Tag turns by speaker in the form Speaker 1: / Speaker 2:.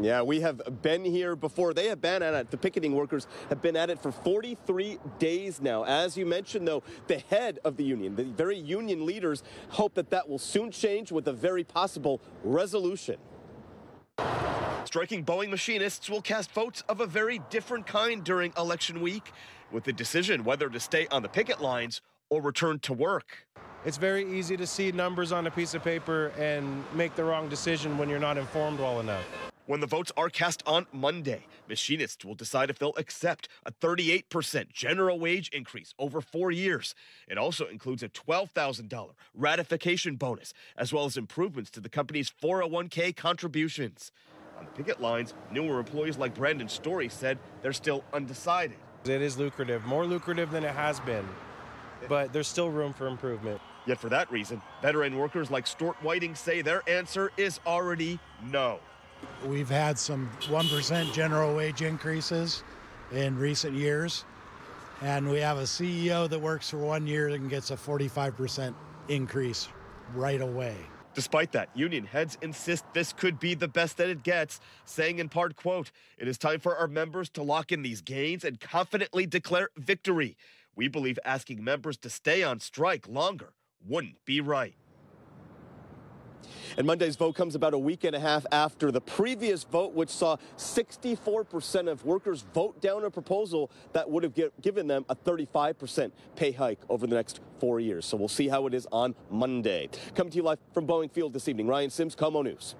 Speaker 1: Yeah, we have been here before. They have been at it. The picketing workers have been at it for 43 days now. As you mentioned, though, the head of the union, the very union leaders, hope that that will soon change with a very possible resolution. Striking Boeing machinists will cast votes of a very different kind during election week, with the decision whether to stay on the picket lines or return to work.
Speaker 2: It's very easy to see numbers on a piece of paper and make the wrong decision when you're not informed well enough.
Speaker 1: When the votes are cast on Monday, machinists will decide if they'll accept a 38% general wage increase over four years. It also includes a $12,000 ratification bonus, as well as improvements to the company's 401k contributions. On the picket lines, newer employees like Brandon Story said they're still undecided.
Speaker 2: It is lucrative, more lucrative than it has been, but there's still room for improvement.
Speaker 1: Yet for that reason, veteran workers like Stort Whiting say their answer is already no.
Speaker 3: We've had some 1% general wage increases in recent years, and we have a CEO that works for one year and gets a 45% increase right away.
Speaker 1: Despite that, union heads insist this could be the best that it gets, saying in part, quote, it is time for our members to lock in these gains and confidently declare victory. We believe asking members to stay on strike longer wouldn't be right. And Monday's vote comes about a week and a half after the previous vote, which saw 64% of workers vote down a proposal that would have given them a 35% pay hike over the next four years. So we'll see how it is on Monday. Coming to you live from Boeing Field this evening, Ryan Sims, KOMO News.